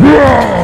Yeah!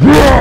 Yeah!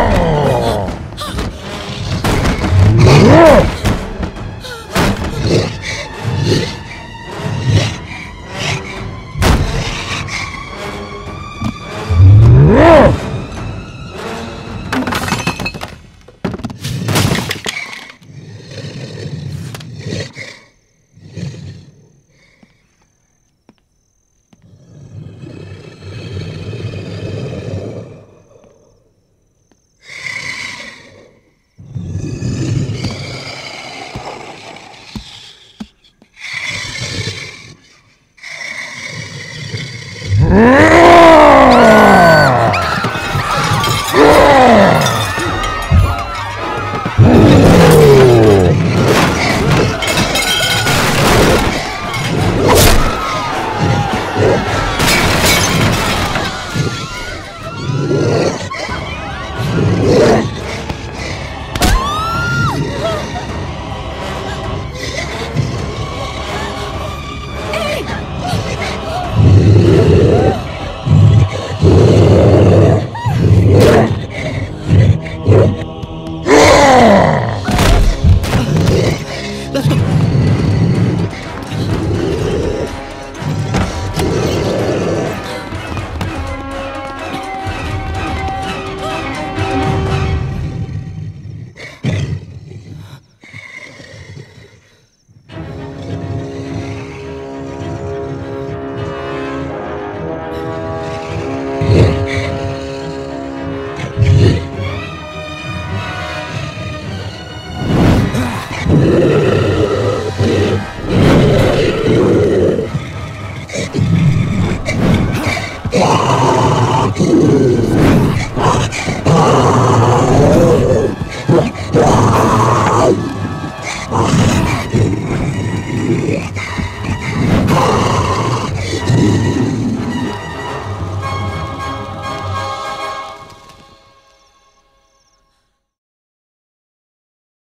Yeah.